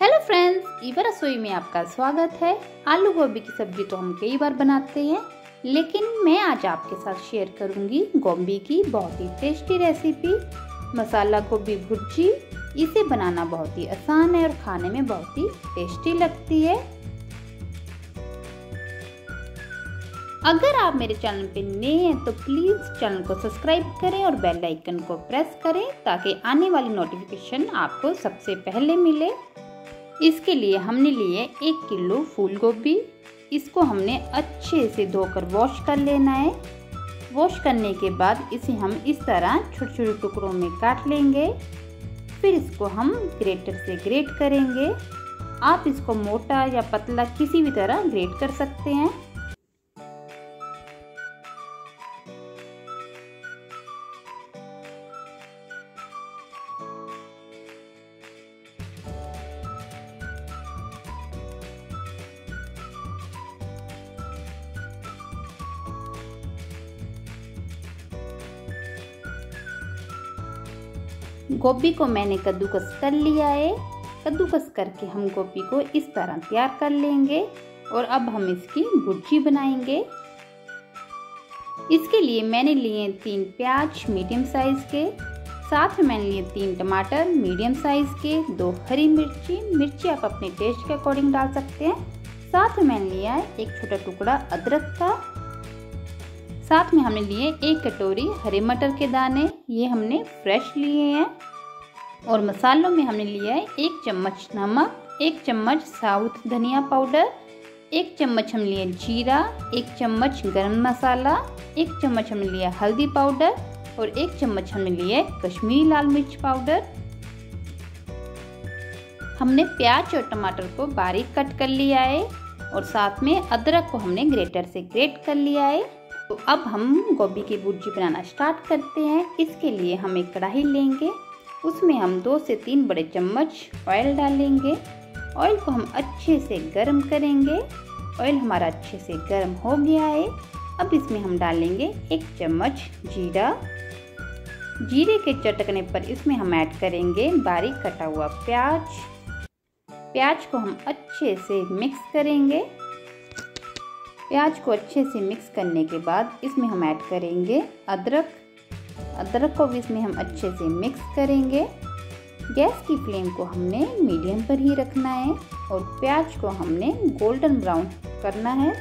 Hello friends Eva रसोई में आपका स्वागत है। आलू गोभी की सब्ज़ी तो हम कई बार बनाते हैं, लेकिन मैं आज आपके साथ शेयर करूँगी गोभी की बहुत ही टेस्टी रेसिपी मसाला गोभी भुर्जी, इसे बनाना बहुत ही आसान है और खाने में बहुत ही टेस्टी लगती है। अगर आप मेरे चैनल पे नए हैं तो प्लीज़ चैनल को सब्सक्राइब करें और बेल आइकन को प्रेस करें, ताकि आने वाली नोटिफिकेशन आपको सबसे पहले मिले। इसके लिए हमने लिए एक किलो फूल गोभी इसको हमने अच्छे से धोकर वॉश कर लेना है। वॉश करने के बाद इसे हम इस तरह छोटे छोटे टुकड़ों में काट लेंगे। फिर इसको हम ग्रेटर से ग्रेट करेंगे। आप इसको मोटा या पतला किसी भी तरह ग्रेट कर सकते हैं। गोभी को मैंने कद्दूकस कर लिया है। कद्दूकस करके हम गोभी को इस तरह तैयार कर लेंगे और अब हम इसकी भुर्जी बनाएँगे। इसके लिए मैंने लिए तीन प्याज मीडियम साइज़ के, साथ में मैंने लिए तीन टमाटर मीडियम साइज़ के, दो हरी मिर्ची मिर्ची आप अपने टेस्ट के अकॉर्डिंग डाल सकते हैं। साथ में मैंने लिया है एक छोटा टुकड़ा अदरक का। साथ में हमने लिए एक कटोरी हरे मटर के दाने। ये हमने फ्रेश लिए हैं। और मसालों में हमने लिया है एक चम्मच नमक, एक चम्मच साउथ धनिया पाउडर, एक चम्मच हम लिए जीरा, एक चम्मच गरम मसाला, एक चम्मच हमने लिया हल्दी पाउडर और एक चम्मच हमने लिया कश्मीरी लाल मिर्च पाउडर। हमने प्याज और टमाटर को बारीक कट कर लिया है और साथ में अदरक को हमने ग्रेटर से ग्रेट कर लिया है। तो अब हम गोभी की भुर्जी बनाना स्टार्ट करते हैं। इसके लिए हम एक कढ़ाई लेंगे। उसमें हम दो से तीन बड़े चम्मच ऑयल डालेंगे। ऑयल को हम अच्छे से गर्म करेंगे। ऑयल हमारा अच्छे से गर्म हो गया है। अब इसमें हम डालेंगे एक चम्मच जीरा। जीरे के चटकने पर इसमें हम ऐड करेंगे बारीक कटा हुआ प्याज। प्याज को हम अच्छे से मिक्स करेंगे। प्याज को अच्छे से मिक्स करने के बाद इसमें हम ऐड करेंगे अदरक। अदरक को भी इसमें हम अच्छे से मिक्स करेंगे। गैस की फ्लेम को हमने मीडियम पर ही रखना है और प्याज को हमने गोल्डन ब्राउन करना है।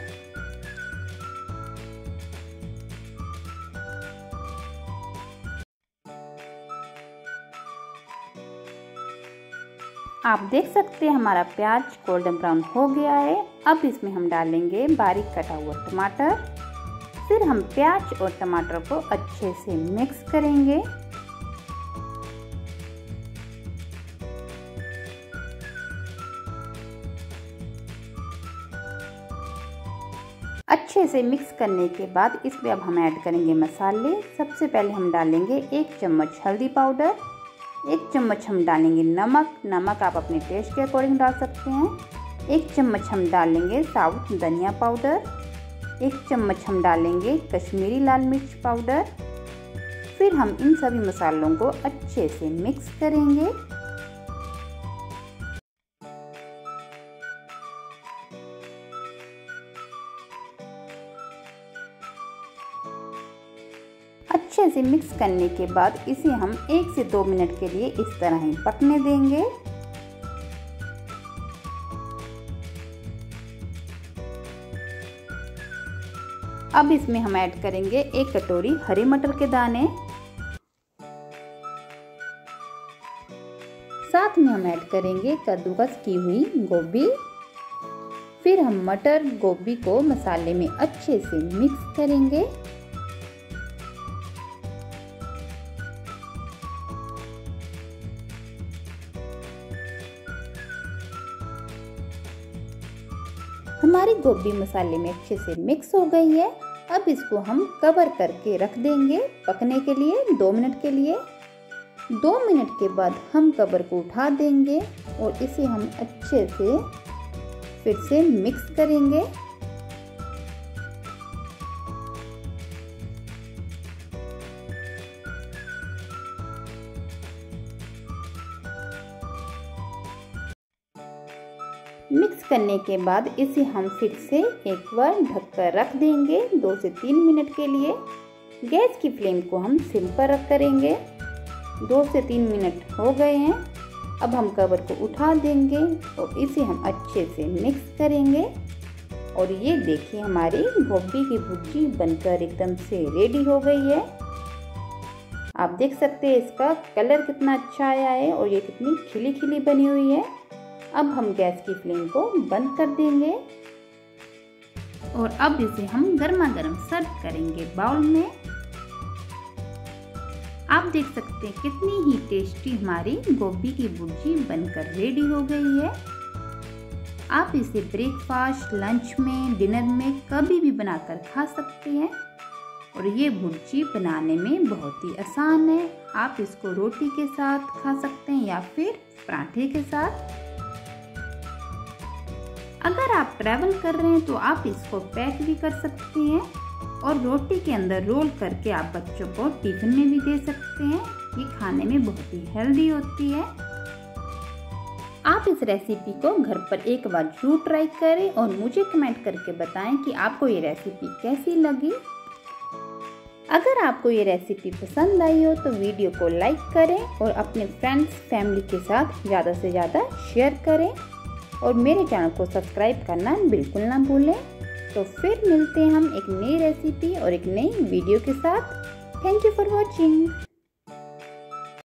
आप देख सकते हैं हमारा प्याज गोल्डन ब्राउन हो गया है। अब इसमें हम डालेंगे बारीक कटा हुआ टमाटर। फिर हम प्याज और टमाटर को अच्छे से मिक्स करेंगे। अच्छे से मिक्स करने के बाद इसमें अब हम ऐड करेंगे मसाले। सबसे पहले हम डालेंगे एक चम्मच हल्दी पाउडर। एक चम्मच हम डालेंगे नमक। नमक आप अपने टेस्ट के अकॉर्डिंग डाल सकते हैं। एक चम्मच हम डालेंगे साबुत धनिया पाउडर। एक चम्मच हम डालेंगे कश्मीरी लाल मिर्च पाउडर। फिर हम इन सभी मसालों को अच्छे से मिक्स करेंगे। अच्छे से मिक्स करने के बाद इसे हम एक से दो मिनट के लिए इस तरह ही पकने देंगे। अब इसमें हम ऐड करेंगे एक कटोरी हरे मटर के दाने। साथ में हम ऐड करेंगे कद्दूकस की हुई गोभी। फिर हम मटर, गोभी को मसाले में अच्छे से मिक्स करेंगे। हमारी गोभी मसाले में अच्छे से मिक्स हो गई है। अब इसको हम कवर करके रख देंगे पकने के लिए दो मिनट के लिए। दो मिनट के बाद हम कवर को उठा देंगे और इसे हम अच्छे से फिर से मिक्स करेंगे। मिक्स करने के बाद इसे हम फिर से एक बार ढककर रख देंगे दो से तीन मिनट के लिए। गैस की फ्लेम को हम सिम पर रख करेंगे। दो से तीन मिनट हो गए हैं। अब हम कवर को उठा देंगे और इसे हम अच्छे से मिक्स करेंगे। और ये देखिए हमारी गोभी की भुर्जी बनकर एकदम से रेडी हो गई है। आप देख सकते हैं इसका कलर कितना अच्छा आया है और ये कितनी खिली खिली बनी हुई है। अब हम गैस की फ्लेम को बंद कर देंगे। और अब इसे हम गर्मा गर्म सर्व करेंगे बाउल में। आप देख सकते हैं कितनी ही टेस्टी हमारी गोभी की भुर्जी बनकर रेडी हो गई है। आप इसे ब्रेकफास्ट लंच में डिनर में कभी भी बनाकर खा सकते हैं। और ये भुर्जी बनाने में बहुत ही आसान है। आप इसको रोटी के साथ खा सकते हैं या फिर पराठे के साथ। अगर आप ट्रैवल कर रहे हैं तो आप इसको पैक भी कर सकते हैं और रोटी के अंदर रोल करके आप बच्चों को टिफ़िन में भी दे सकते हैं। ये खाने में बहुत ही हेल्दी होती है। आप इस रेसिपी को घर पर एक बार ज़रूर ट्राई करें और मुझे कमेंट करके बताएँ कि आपको ये रेसिपी कैसी लगी। अगर आपको ये रेसिपी पसंद आई हो तो वीडियो को लाइक करें और अपने फ्रेंड्स फैमिली के साथ ज़्यादा से ज़्यादा शेयर करें। और मेरे चैनल को सब्सक्राइब करना बिल्कुल ना भूलें। तो फिर मिलते हैं हम एक नई रेसिपी और एक नई वीडियो के साथ। Thank you for watching